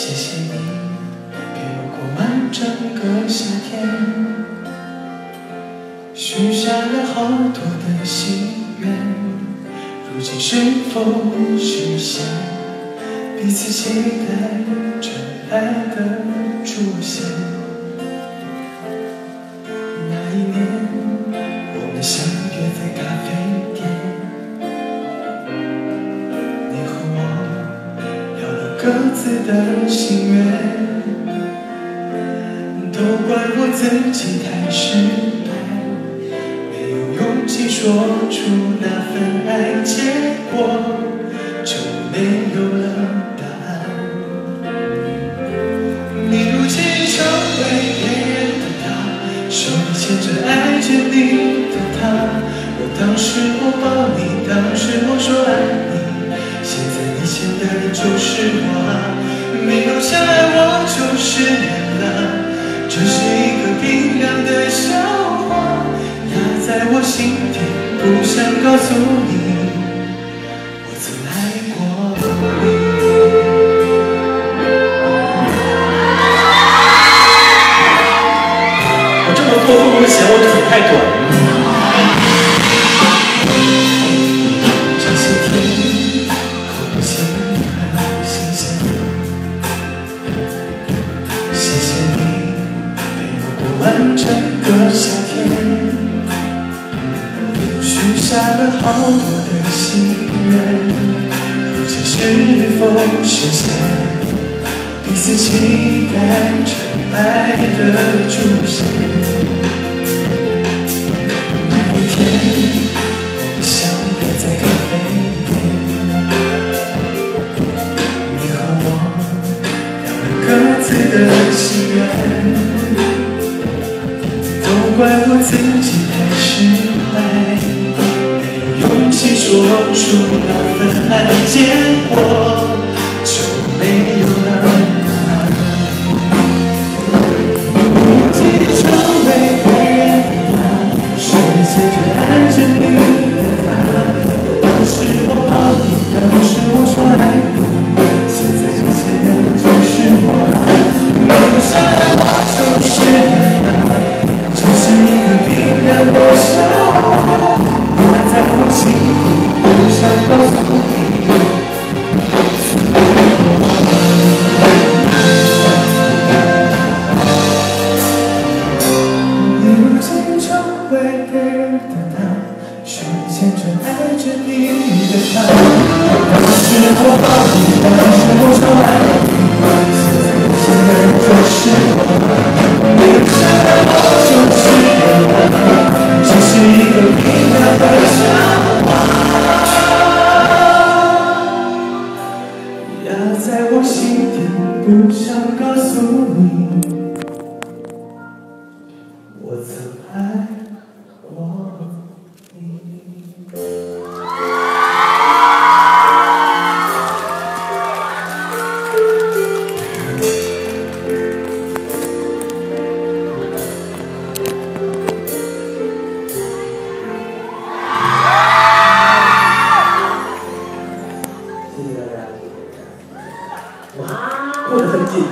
谢谢你陪我过完整个夏天，许下了好多的心愿，如今是否实现？彼此期待着爱的出现。各自的心愿，都怪我自己太失败，没有勇气说出那份爱，结果就没有了答案。你如今成为别人的他，手里牵着爱着你的他。我当时我抱你，当时我说爱你，一个冰凉的笑话，压在我心底，不想告诉你，我曾爱过。整个夏天，许下了好多的心愿，如今是否实现？彼此期待着爱的出现。那一天，我们相约在咖啡店，你和我聊了各自的心愿，自己太失败，没有勇气说出那份爱，结果。的他。牵着爱着你的那我那我现在就是我我就是你只是一个的压在我心底不想告诉你我曾爱哇，过得很紧。